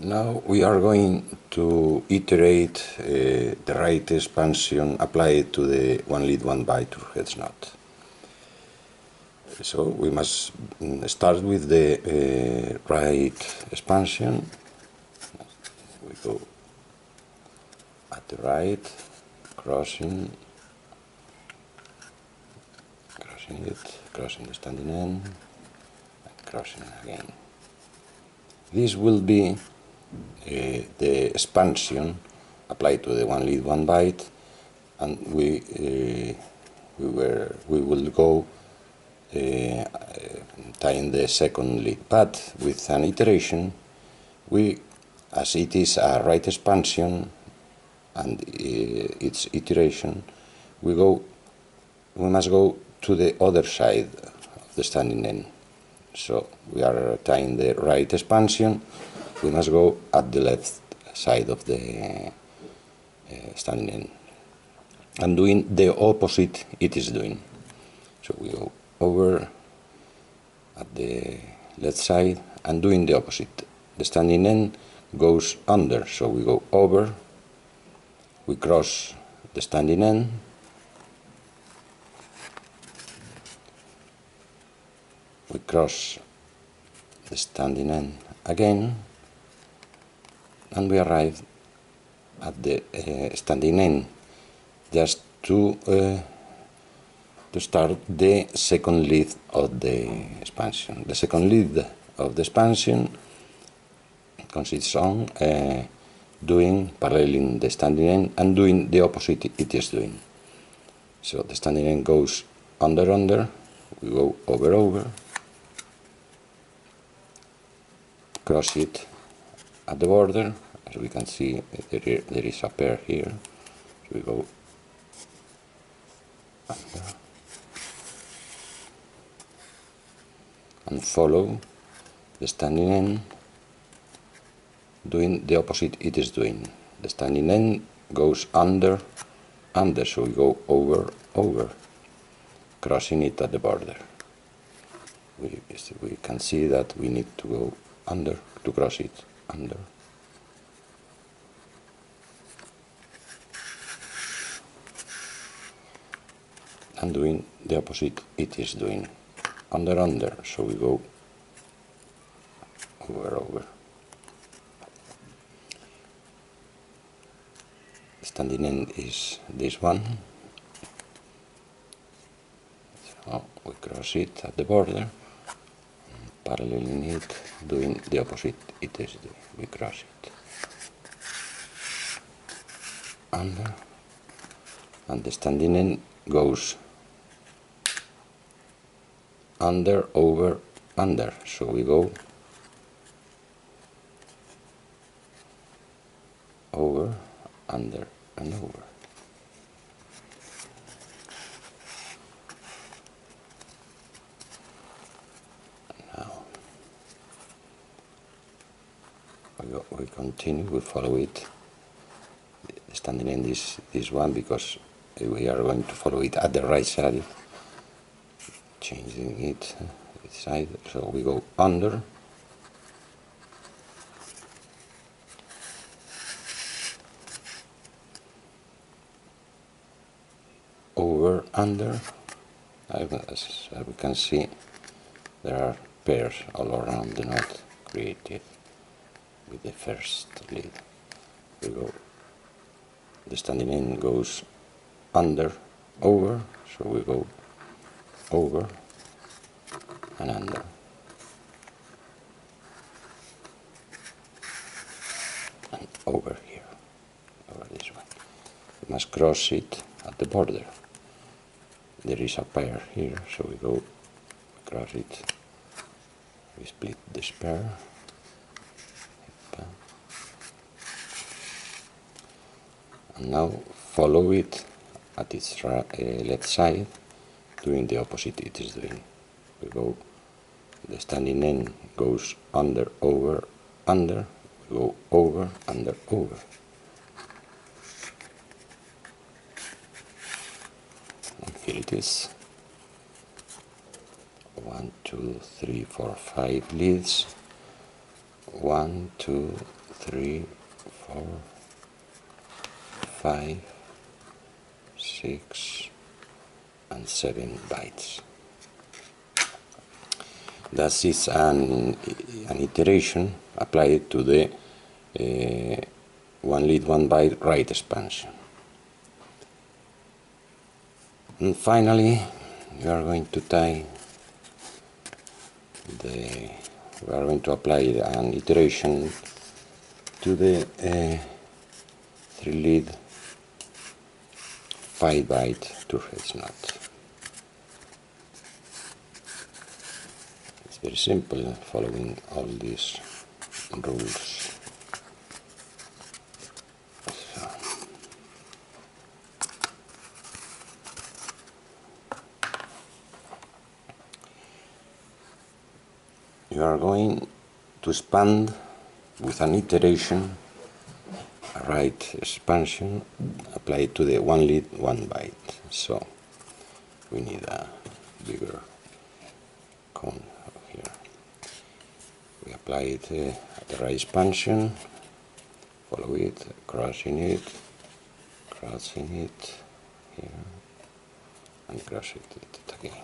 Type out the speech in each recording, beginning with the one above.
Now we are going to iterate uh, the right expansion applied to the one lead one bight heads knot. So we must mm, start with the uh, right expansion. We go at the right, crossing, crossing it, crossing the standing end, and crossing again. This will be the expansion applied to the one lead one bight and we uh, we were we will go uh, tying the second lead but with an iteration. We as it is a right expansion and its iteration we go we must go to the other side of the standing end. So we are tying the right expansion we must go at the left side of the uh, standing end and doing the opposite it is doing. So we go over at the left side and doing the opposite. The standing end goes under, so we go over, we cross the standing end, we cross the standing end again, and we arrive at the uh, standing end just to uh, to start the second lead of the expansion. The second lead of the expansion consists on uh, doing paralleling the standing end and doing the opposite it is doing. So the standing end goes under under, we go over over, cross it at the border as we can see there, there is a pair here. So we go under. And follow. The standing end. Doing the opposite it is doing. The standing end goes under under so we go over over. Crossing it at the border. We, we can see that we need to go under to cross it under and doing the opposite. It is doing under under. So we go over over. Standing end is this one. So we cross it at the border. Paralleling it doing the opposite. It is doing. We cross it. Under. And the standing end goes under, over, under. So we go over, under, and over. Now we, go, we continue, we follow it. Standing in this this one because we are going to follow it at the right side changing it side so we go under. Over under. As we can see there are pairs all around the knot created with the first lead we go the standing end goes under over so we go over and under. And over here, over this one. We must cross it at the border. There is a pair here, so we go across it. We split this pair. And now follow it at its uh, left side doing the opposite it is doing. We go, the standing end goes under, over, under, we go over, under, over. And here it is. One, two, three, four, five leads. One, two, three, four, five, six, and seven bights. That is an, an iteration applied to the uh, one lead, one bight right expansion. And finally, we are going to tie the we are going to apply an iteration to the uh, three lead 5 bight Turk's head knot. It's very simple following all these rules. So. You are going to expand with an iteration a right expansion applied to the one lead one bight so we need a bigger cone here we apply it uh, at the right expansion follow it crossing it crossing it here and cross it, it again.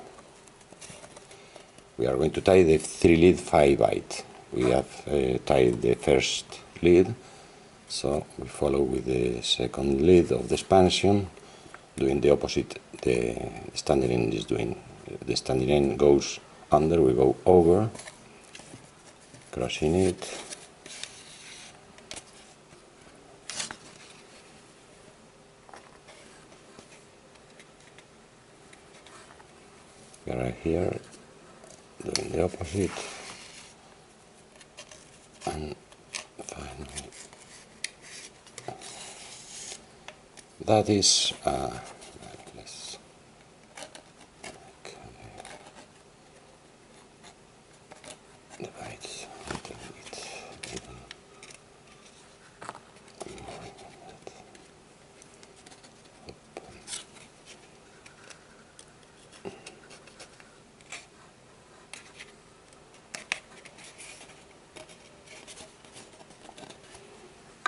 We are going to tie the three lead five bight. We have uh, tied the first lead so we follow with the second lead of the expansion doing the opposite the standing end is doing the standing end goes under we go over crossing it right here doing the opposite. And finally that is uh, let's divide a little bit even more than that.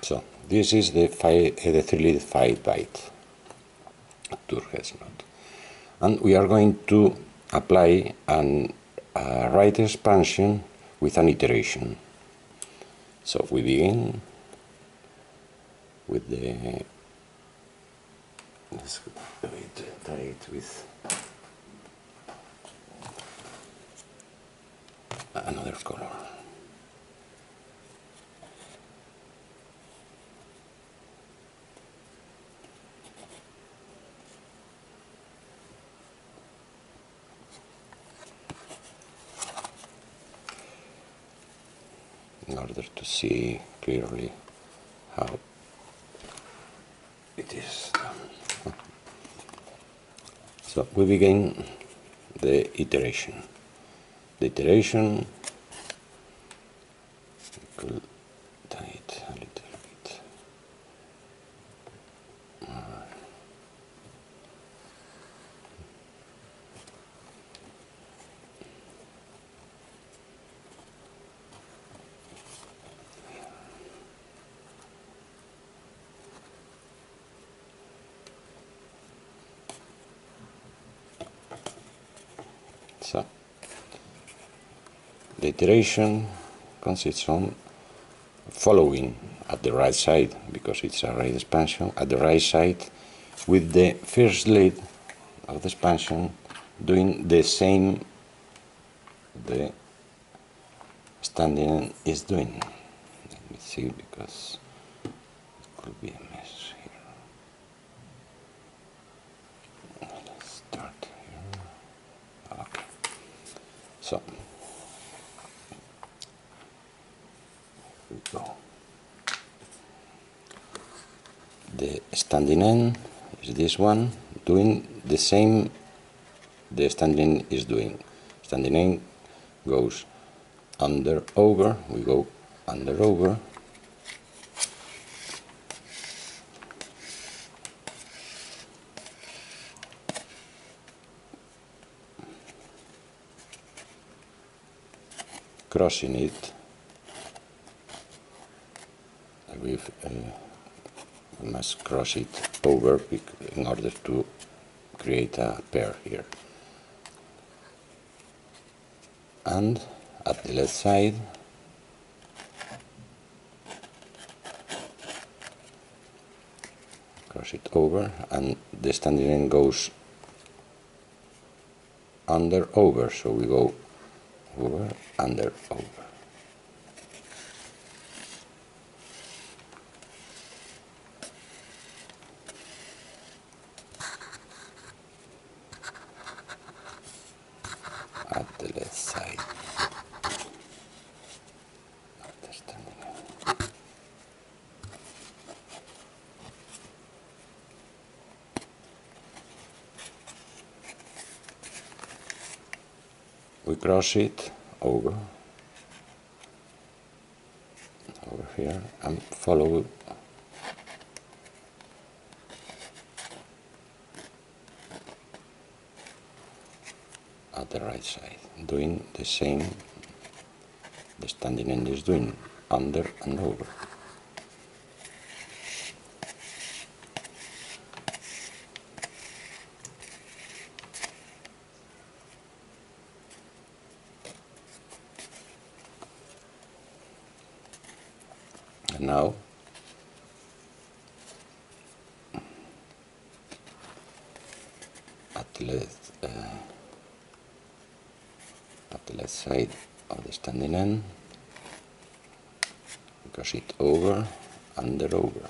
So this is the five, uh, the three lead five bight Turk's head knot, and we are going to apply an uh, right expansion with an iteration. So we begin with the let's try it with another color. in order to see clearly how it is done. So we begin the iteration. The iteration could tie it a little bit. So the iteration consists on following at the right side because it's a right expansion at the right side with the first lead of the expansion doing the same the standing is doing. Let me see because it could be a mess here. Let's start here. Okay. So we go. The standing end is one doing the same the standing is doing. Standing end goes under over, we go under over. Crossing it with uh, we must cross it over in order to create a pair here. And at the left side cross it over and the standing end goes under over. So we go over under over at the left side of the standing end. we cross it over. Over here and follow. At the right side doing the same the standing end is doing under and over and now at the left uh, at the left side of the standing end cross it over under over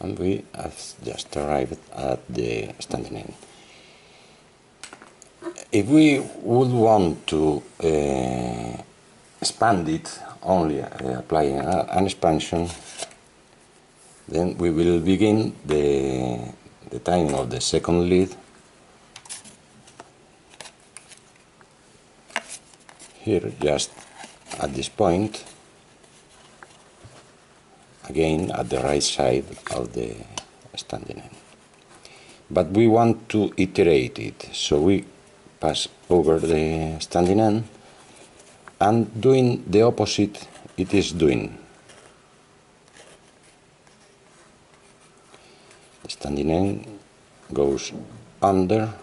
and we have just arrived at the standing end. If we would want to uh, expand it, only uh, applying an expansion, then we will begin the, the tying of the second lead here just at this point again at the right side of the standing end. But we want to iterate it, so we pass over the standing end and doing the opposite it is doing. Standing end goes under,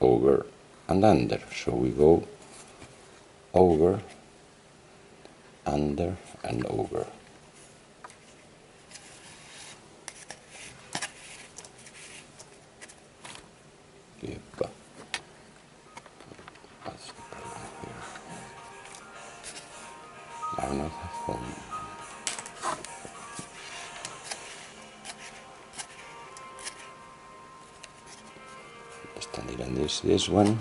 over, and under, so we go over, under, and over. I not have home. Standing on this this one.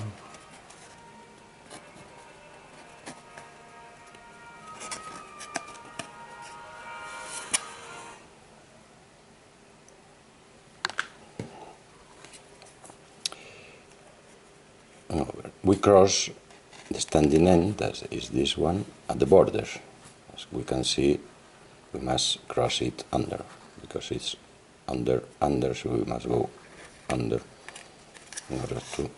We cross the standing end, that is this one, at the borders. We can see, we must cross it under, because it's under, under, so we must go under in order to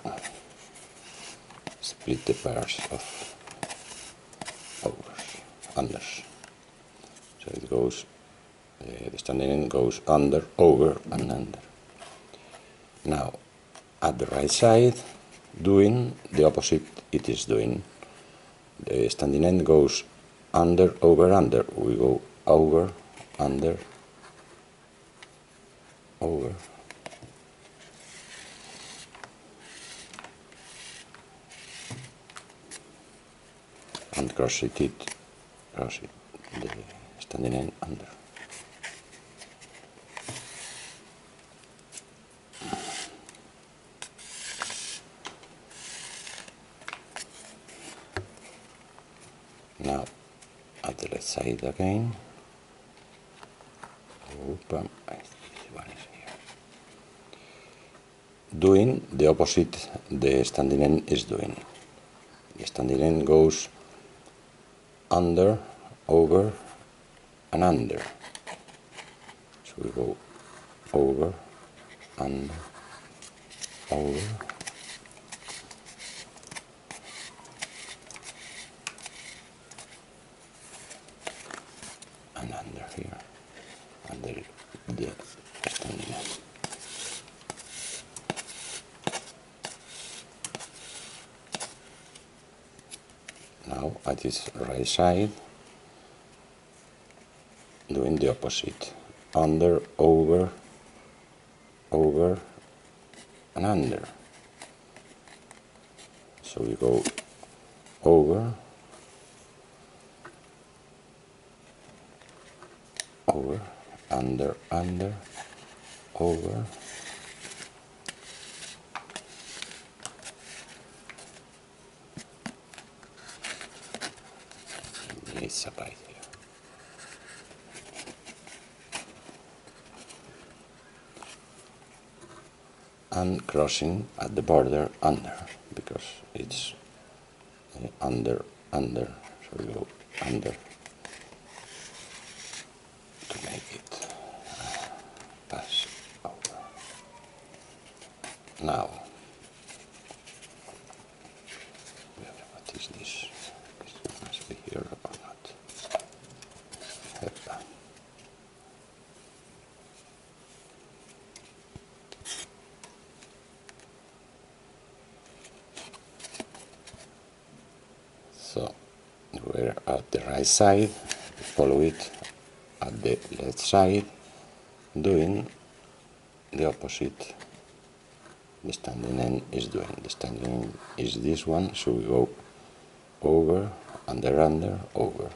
split the pairs of overs, unders. So it goes, uh, the standing end goes under, over, and under. Now, at the right side, doing the opposite it is doing. The standing end goes under, over, under. We go over, under, over. And cross it, it, the standing end under. Now at the left side again. Open. Doing the opposite the standing end is doing. The standing end goes under, over, and under. So we go over, under, over, and under here, under the standing end. Its right side, doing the opposite. Under, over, over, and under. So we go over, over, under, under, over, here. And crossing at the border under because it's under, under, so we go under to make it uh, pass over. Now, what is this? This must be here or not? Yep. So we're at the right side, follow it at the left side, doing the opposite the standing end is doing. The standing end is this one, so we go over, under, under, over,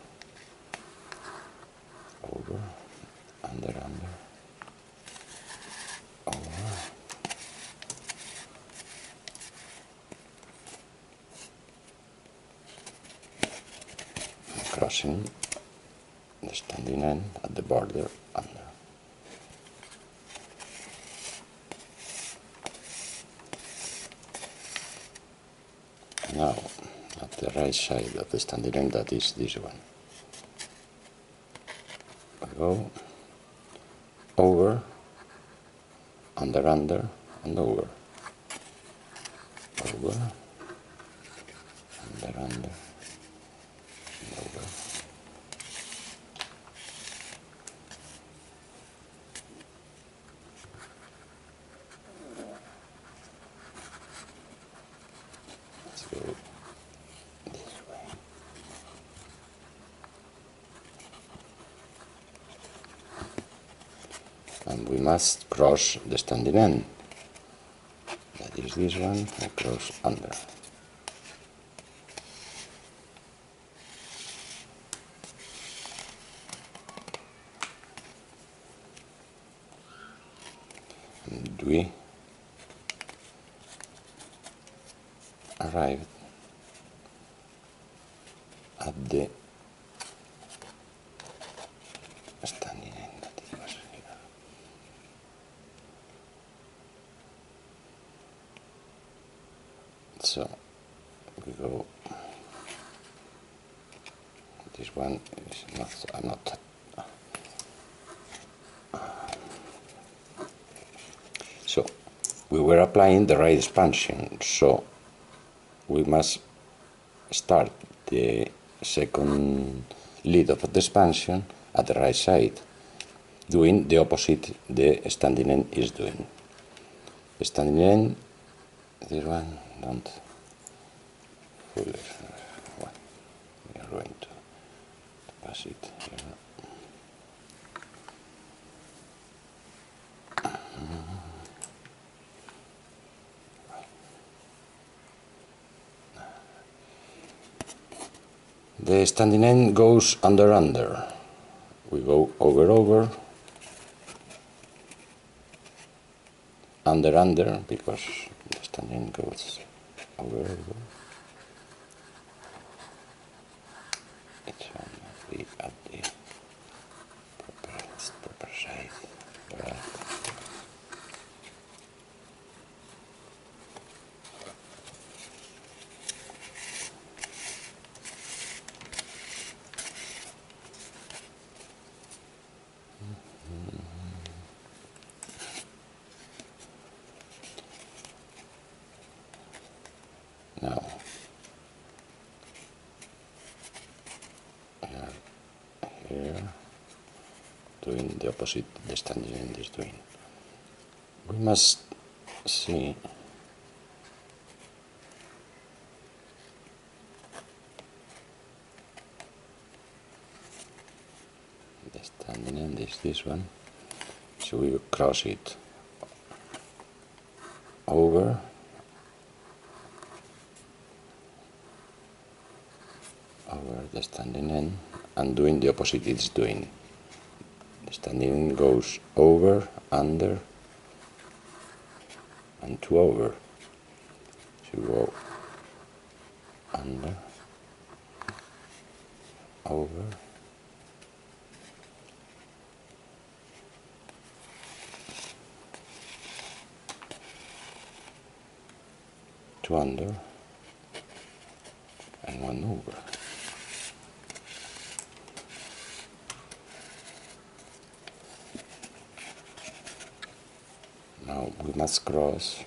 over, under, under, over. Crossing the standing end at the border under. Uh, now, at the right side of the standing end, that is this one. We go over, under, under, and over. Over, under, under, and over. Let's go this way. And we must cross the standing end. That is this one, and cross under. And we arrived at the standing end that it was here. So we go. This one is not uh, not. So we were applying the right expansion. So we must start the second lead of the expansion at the right side, doing the opposite the standing end is doing. Standing end, this one, don't fool it. Well, we are going to pass it here. The standing end goes under under. We go over over, under under because the standing end goes over over. It should be at the proper, proper side. Right. here doing the opposite the standing end is doing we must see. The standing end is this one. So we will cross it over. Over the standing end and doing the opposite it's doing. The standing end goes over under and two over. So go under over two under and one over. Now we must cross.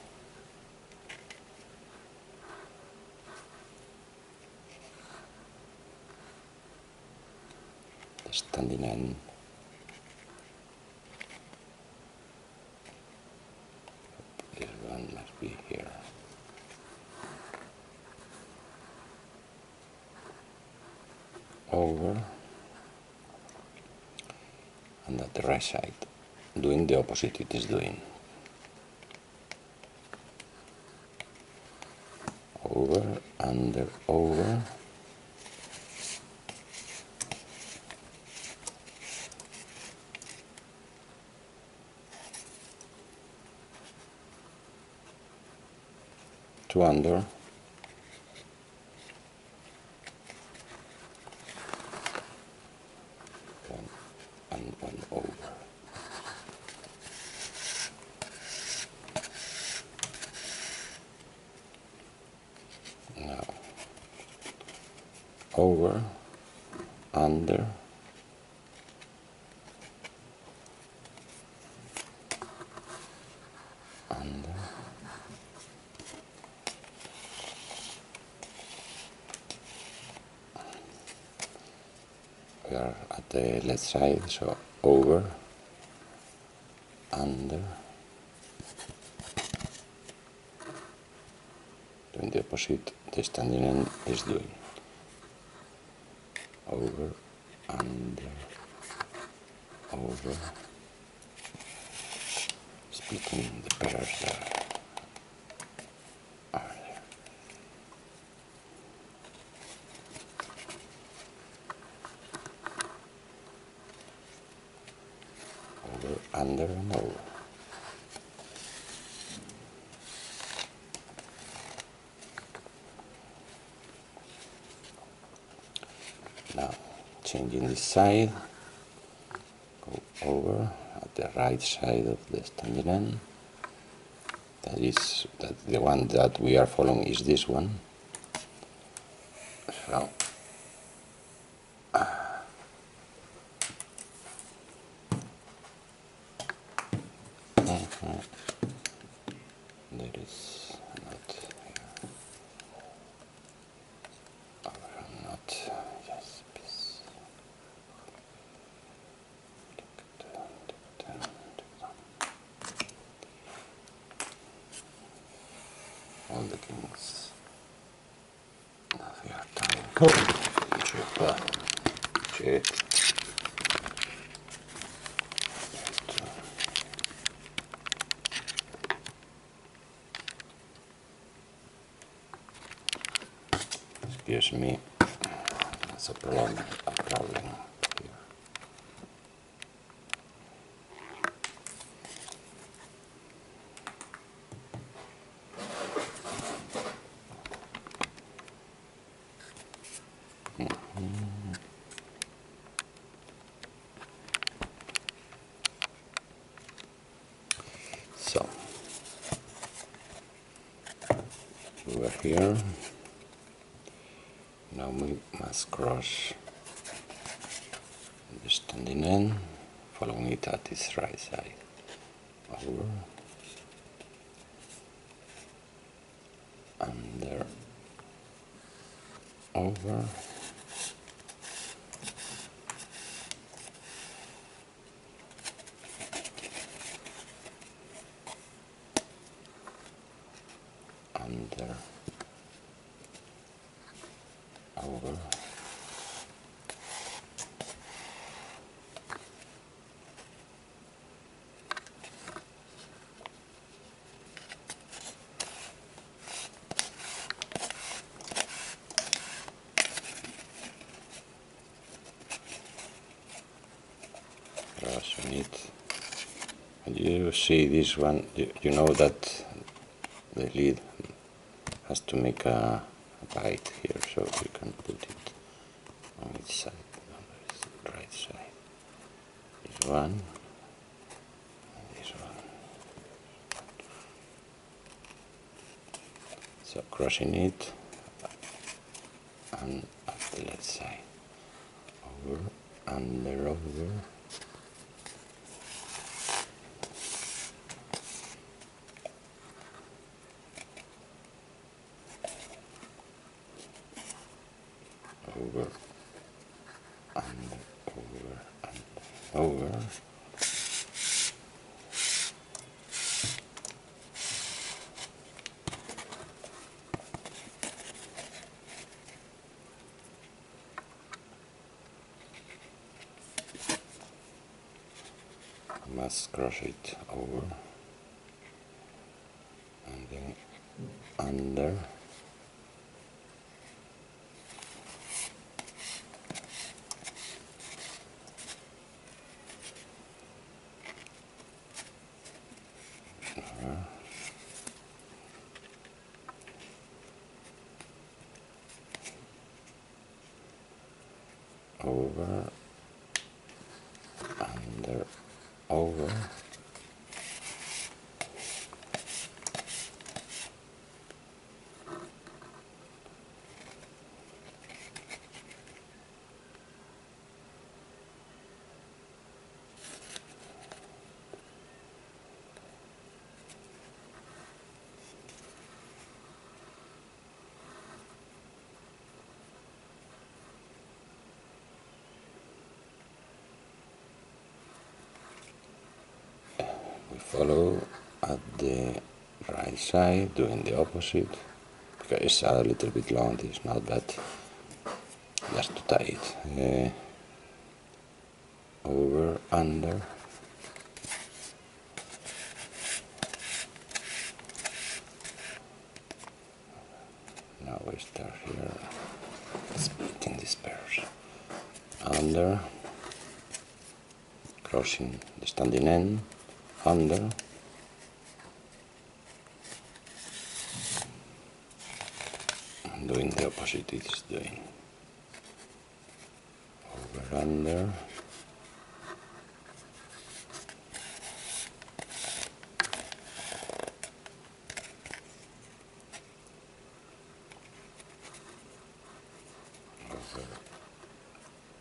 The standing this one must be here. over. And at the right side. Doing the opposite it is doing over under over. Two under one and one over. Now, over, under, under, we are at the left side, so over, under, doing the opposite, the standing end is doing. Over, under, over, splitting the pairs there. Under, and over. Now, changing the side, go over at the right side of the standing end. That is that the one that we are following is this one. So Excuse me. That's a cross standing in following it at its right side. Over, under, over, over crossing it and you see this one you, know that the lead has to make a, a bight here so you can put it on its side on the right side. This one this one. So crossing it and at the left side over under over over and over and over Must cross it over. And then under over under over we follow at the right side doing the opposite because it's a little bit long it's not bad. Just to tie it uh, over under. Now we start here splitting these pairs. Under crossing the standing end and doing the opposite it's doing. Over under.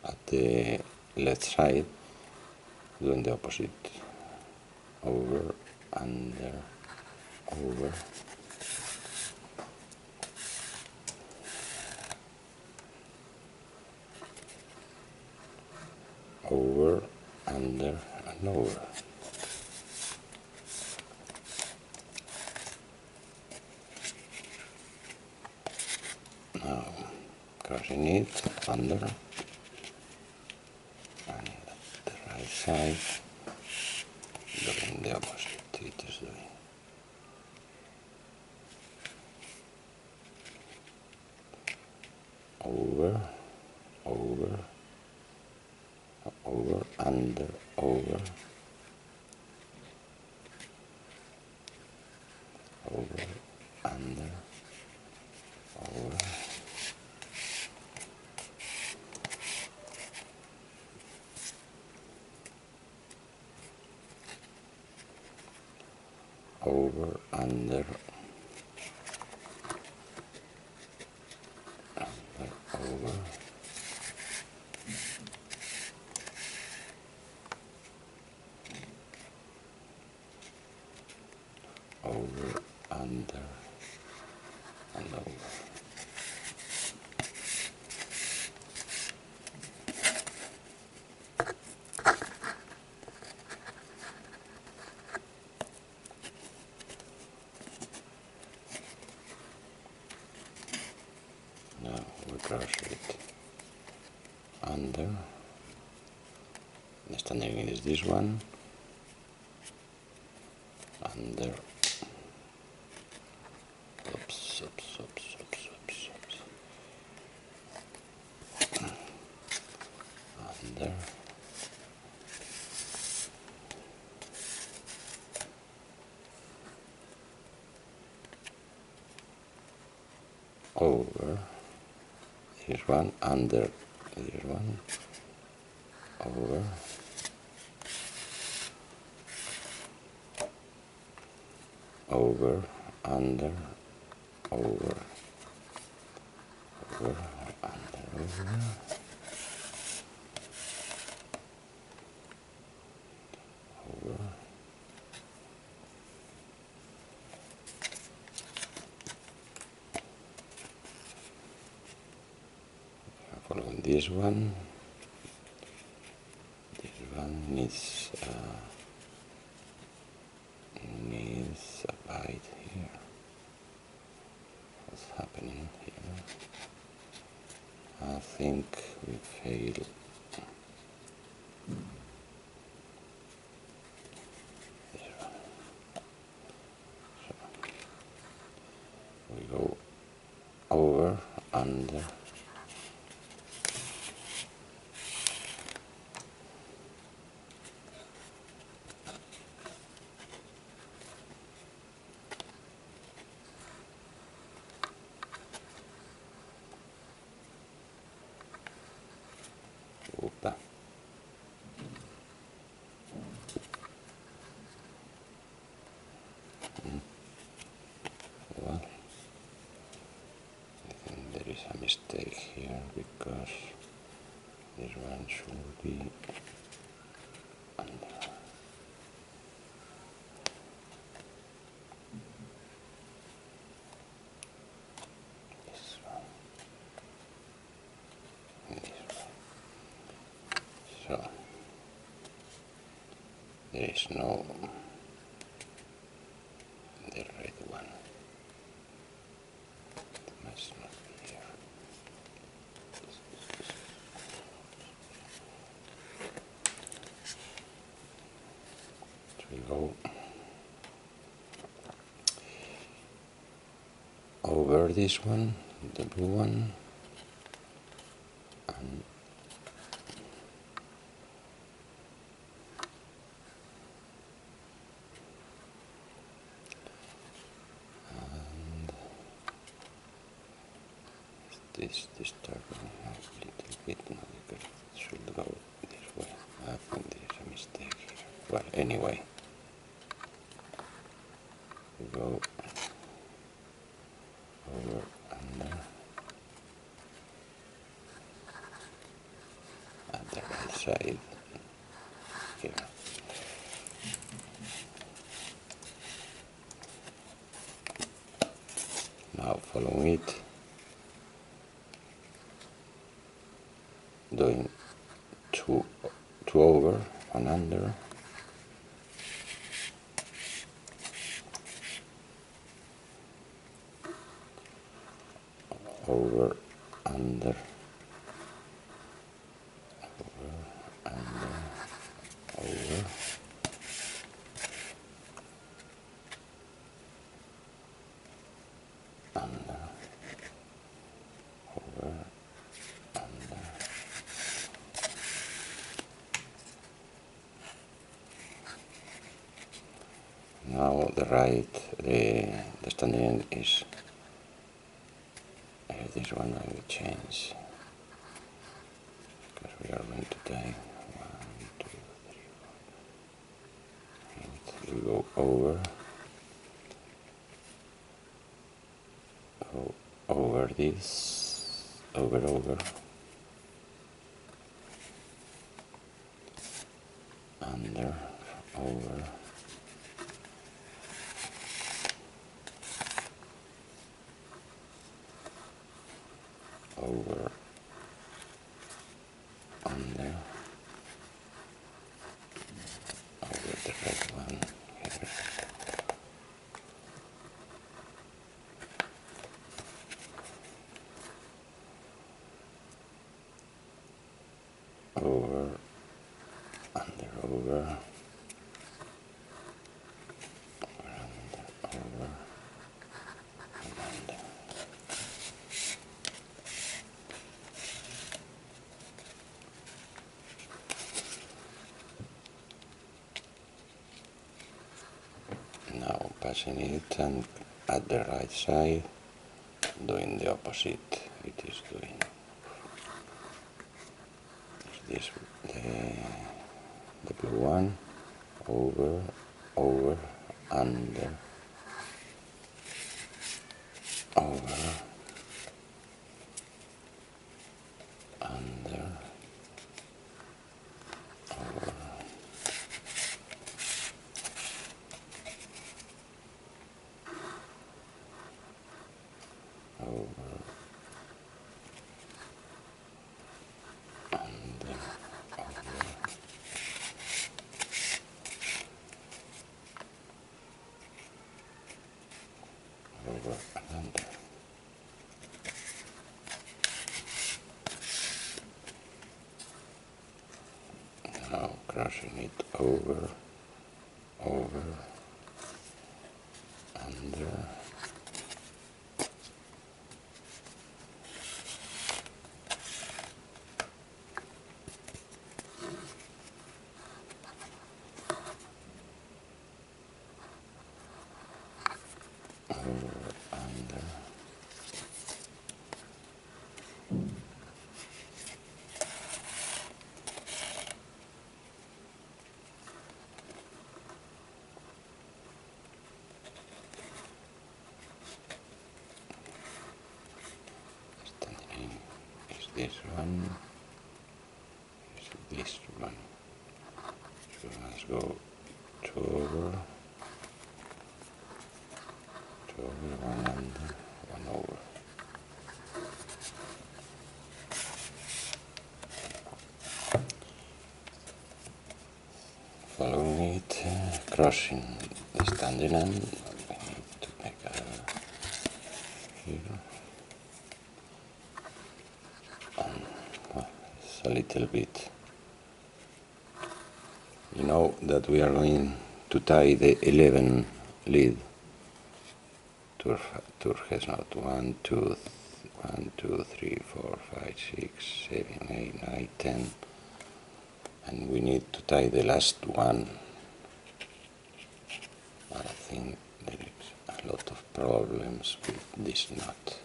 At the left side doing the opposite over under over. Over under and over. Now crossing it under and the right side doing the opposite it is doing over over over under over over now we brush it under the standard is this one. Under. Oops oops oops. One under here's one over under over over under over over following this one this one needs uh, needs a bight here. What's happening here? I think we failed This one. So, we go over under Opa. Mm. Well, I think there is a mistake here because this one should be under. This one. And this one. So there is no the red one. It must not be here. So we go over this one, the blue one, and and this disturbing a little bit now because it should go this way. I think there's a mistake here. Well, anyway, we go over under at the right side here. Now follow it, doing two, two over, one under. Over, under, over, under, over. under, over, under. Now the right, the, the standing is this one I will change because we are going to die. One, two, three, four. And we go over. go over this, over, over, under, over, over, under, over the red one here. Crushing it and at the right side doing the opposite it is doing. This the, the blue one? Over over under over under over over under over over and under now it over this one is this one so let's go two over one under one over. Following it. Crossing the standing end we need to make a here and well, it's a little bit. You know that we are going to tie the 11 lead. To to not. One two one two three four five six seven eight nine ten. And we need to tie the last one. I think there is a lot of problems with this knot